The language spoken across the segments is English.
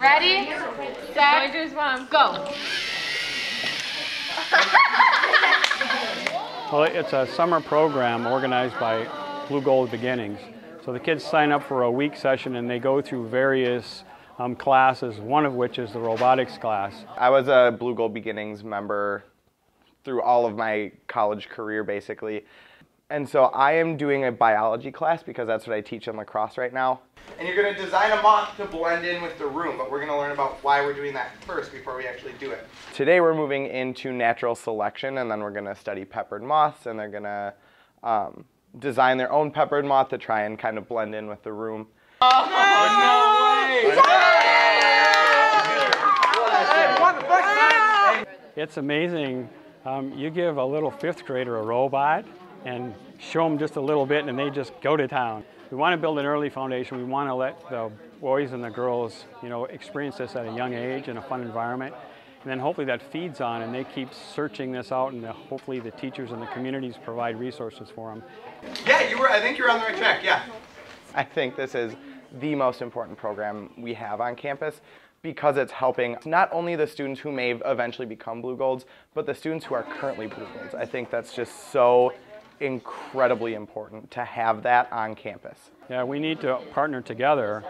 Ready, set, go. Well, it's a summer program organized by Blugold Beginnings. So the kids sign up for a week session and they go through various um, classes, one of which is the robotics class. I was a Blugold Beginnings member through all of my college career basically. And so I am doing a biology class because that's what I teach in La Crosse right now. And you're going to design a moth to blend in with the room, but we're going to learn about why we're doing that first before we actually do it. Today we're moving into natural selection and then we're going to study peppered moths and they're going to um, design their own peppered moth to try and kind of blend in with the room. It's amazing. Um, you give a little fifth grader a robot and show them just a little bit and they just go to town. We want to build an early foundation. We want to let the boys and the girls, you know, experience this at a young age in a fun environment. And then hopefully that feeds on and they keep searching this out and the, hopefully the teachers and the communities provide resources for them. Yeah, you were. I think you're on the right track. Yeah. I think this is the most important program we have on campus because it's helping not only the students who may eventually become Blugolds, but the students who are currently Blue Golds. I think that's just so incredibly important to have that on campus. Yeah, we need to partner together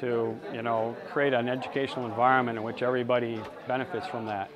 to, you know, create an educational environment in which everybody benefits from that.